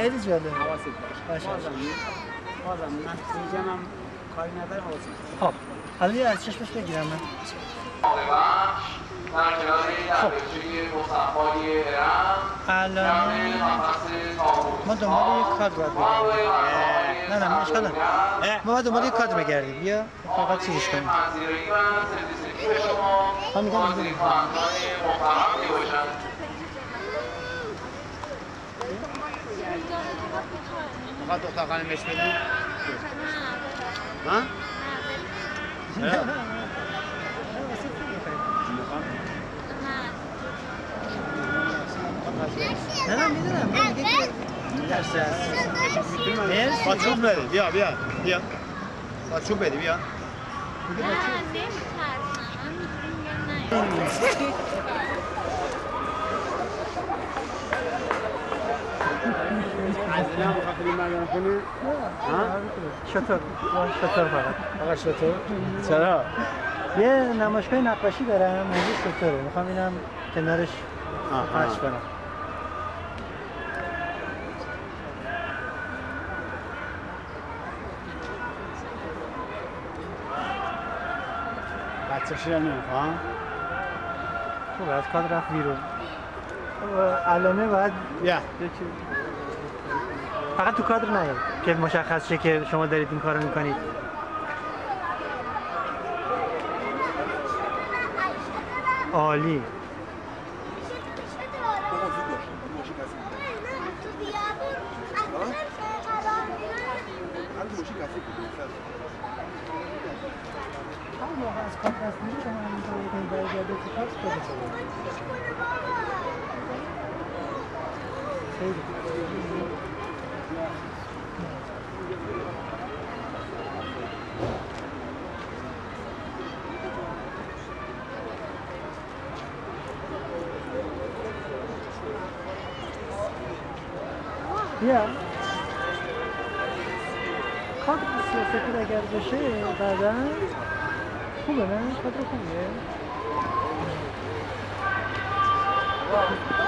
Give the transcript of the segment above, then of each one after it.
خیلی جالب. حواست باشه. بازم. بازم. من اینجا هم کاری ندارم حواست باشه خب. حالا یه از چشمش بگیرم من. الان ما دنبال یک کادر باید بگردیم نه نه نه اشکال. ما باید دنبال یک کادر بگردیم. بیا فقط چیزش کنیم. من میگم Toka toka kan meşmedi. Ha? Hemen bilirim. Ben gidiyorum. Dersen. Açıp verin. Ya ya ya. Açıp verin ya. Ben bir tane. می‌خواد فیلم بردارم کنی شطور. با شطور فقط. فقط شطور؟ چرا؟ یه نمایشگاه نقاشی دارم موضوع شطوره. می‌خوام اینم کنارش. پخش کنم. بچه شیر نمی‌خوام خب از کادر رفت بیرون. علامه باید یکی فقط تو کادر نیاد که مشخص شه که شما دارید این کارو می‌کنید. عالی. همون موقع Yeah. Kadro siyaseti de şey zaten. Bu ne? Kadro kumye. Wow.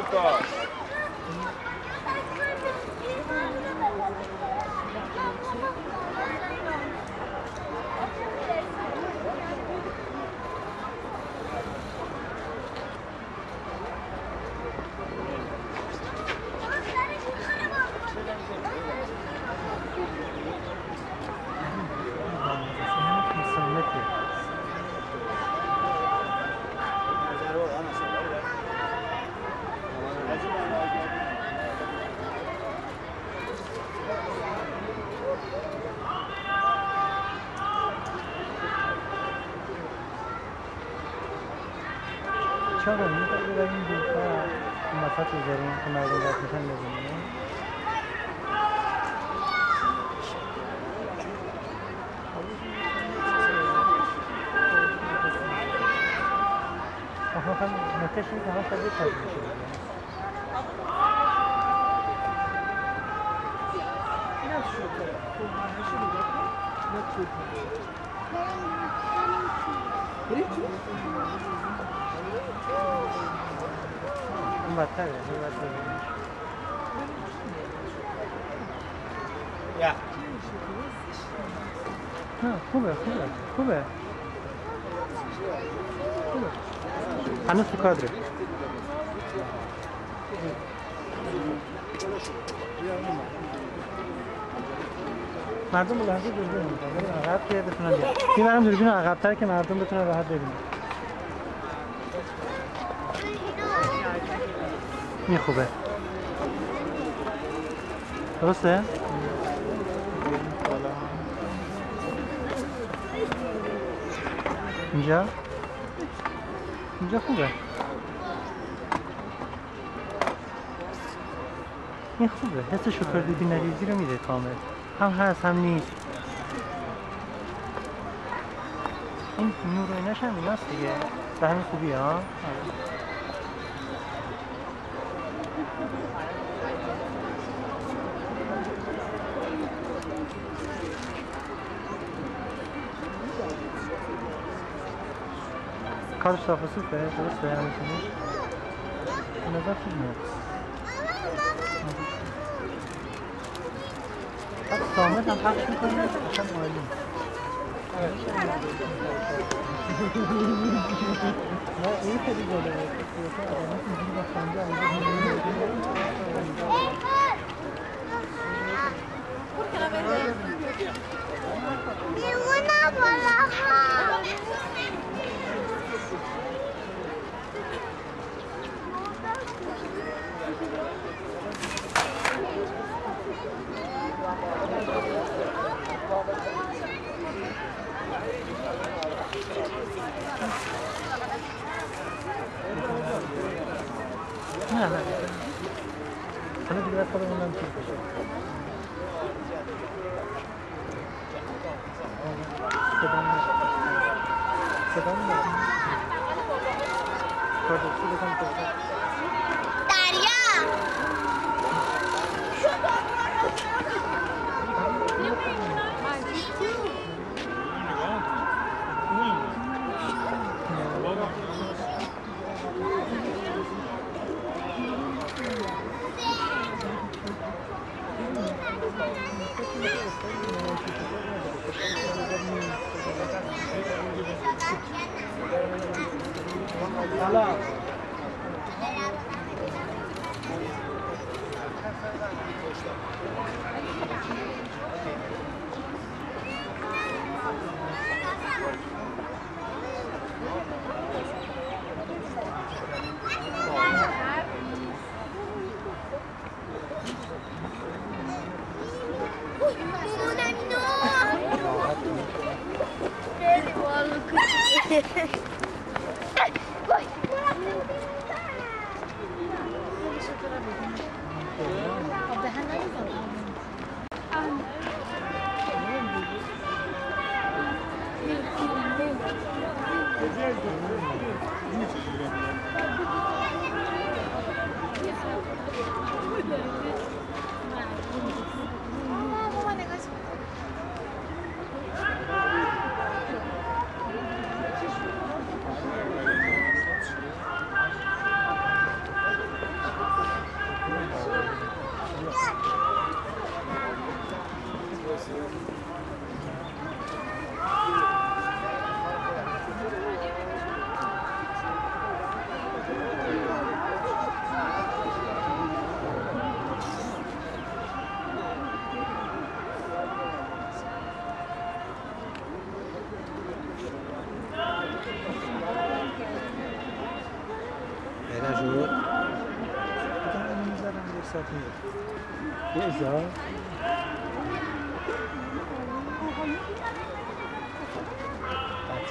szybko! چرا؟ می‌خوای ببریم دورتر این وسط بذاریم که مردم رد میشن بزنیم می‌خوام نکتهش اینه که همش باید بپذیریم میشه دیگه. اون بدتره این باید ببینیم. بیا نه خوبه خوبه خوبه خوبه هنوز تو کادره مردم به لحظه دوربین میکنن بریم عقب که بتونن بیان میبرم دوربین رو عقبتر که مردم بتونن راحت ببینن این خوبه. درسته؟ اینجا؟ اینجا خوبه. این خوبه. حس شکردی نریزی رو میده کامل. هم هست هم نیست. این نور و اینش هم ایناست دیگه. به همین خوبی ها؟ آره. Karşı tarafı süper, burası beğenmişsiniz. Neden filmiyor? Bak Samet'den karşı yukarıya sen oynayın. Evet. Ya iyi tabii böyle. Adamın bir baksanca aldı. Por que na verdade? 咱们这边儿跑得慢，走不消。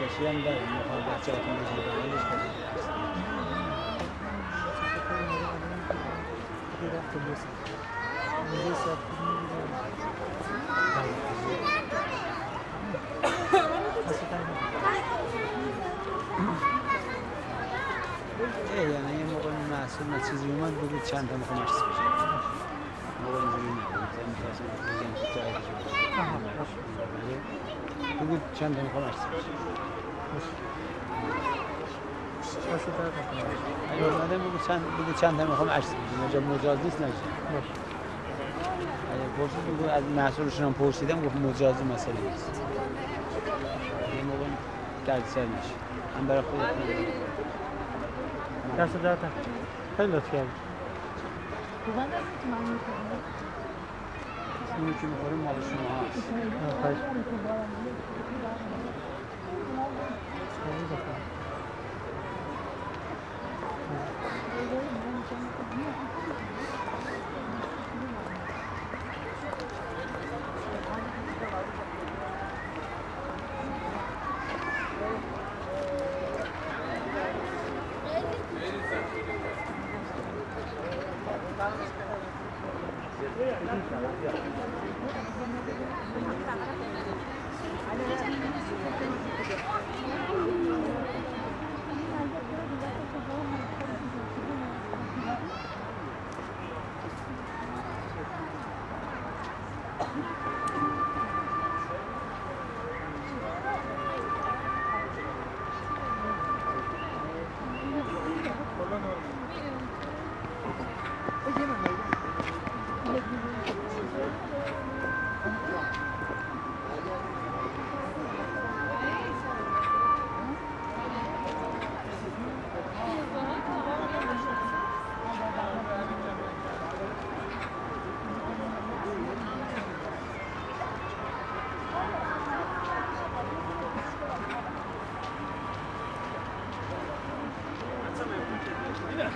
یه وقت دو ساعت یه ساعت می‌گیرم ای یعنی یه موقع محصول نه چیزی اومد بگید چند تا می‌خوام ارس بشه موقع اینجوری می‌خواستم بگم جایزش بگید چند تا می‌خوام ارس بشه باشه در کنم اگه بگید چند بگید چند تا می‌خوام ارس بشه اینجا مجاز نیست اگه پرسید بگو از محصولشون هم پرسیدم گفت مجازی مسئله نیست یه موقع درد سر میشه هم برای خودت دست در نکن. خیلی لطف کردی اونی که Mümkün bölüm alışımı ha. Evet. Thank you. Thank you.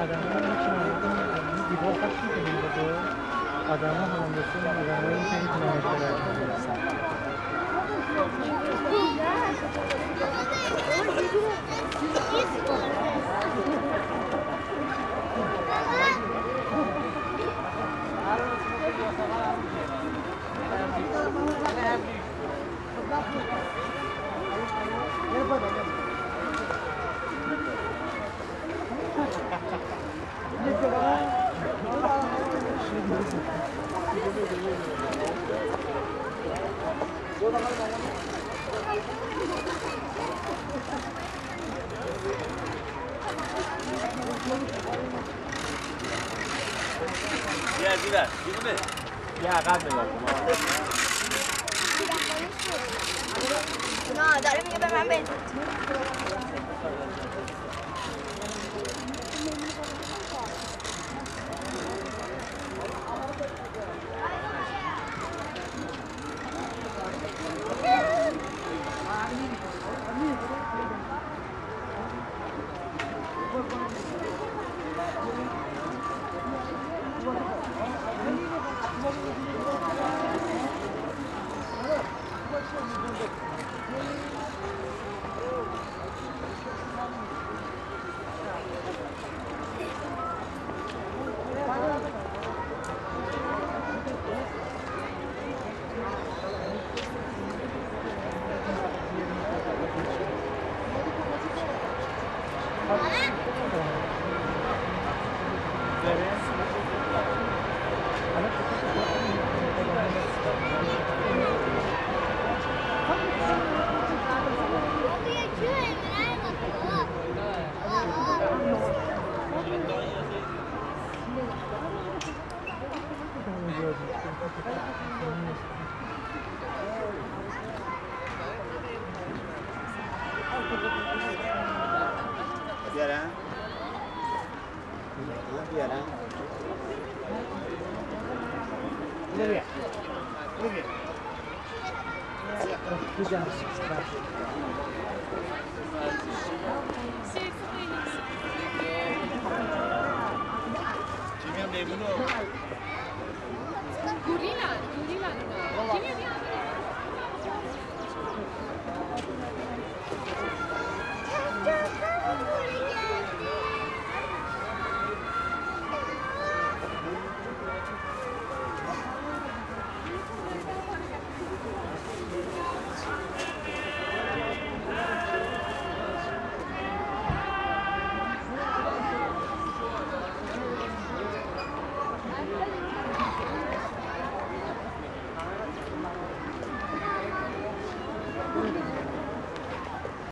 adamın dibo kaçtı dedi. Adamın hamlesi adamın kendine No, tak boleh pergi ambil. Gurilan, gurilan. Gurilan, gurilan.